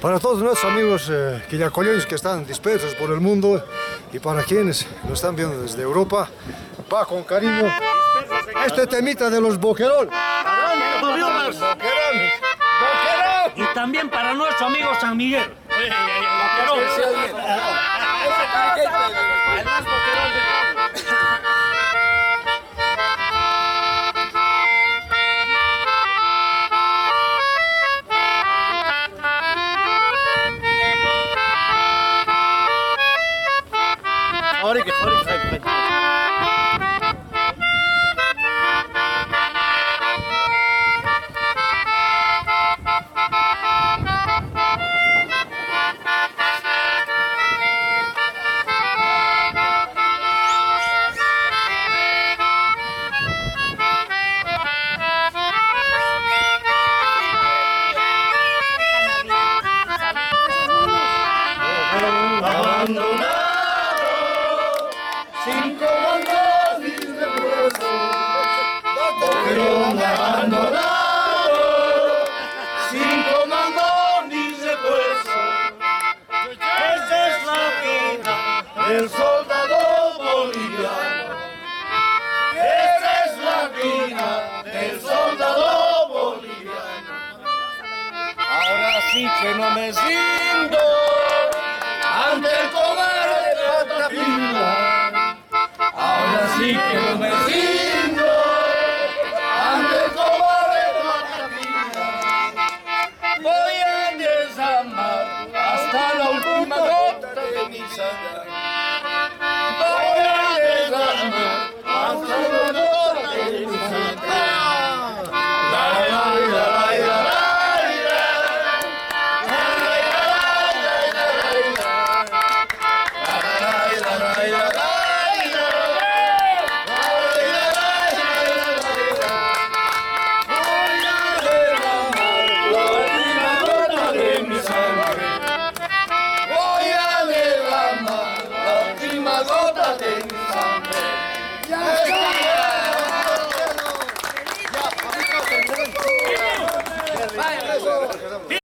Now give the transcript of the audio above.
Para todos nuestros amigos eh, quillacollones que están dispersos por el mundo y para quienes nos están viendo desde Europa, va con cariño este temita de los boquerol. Boquerones. Y también para nuestro amigo San Miguel. অনেকে অনেক abandonar. Cinco mandones de hueso. Esa es la vida del soldado boliviano. Esa es la vida del soldado boliviano. Ahora sí que no me rindo ante el cobarde quédate en ¡Ya está! ¡Ya está! ¡Ya.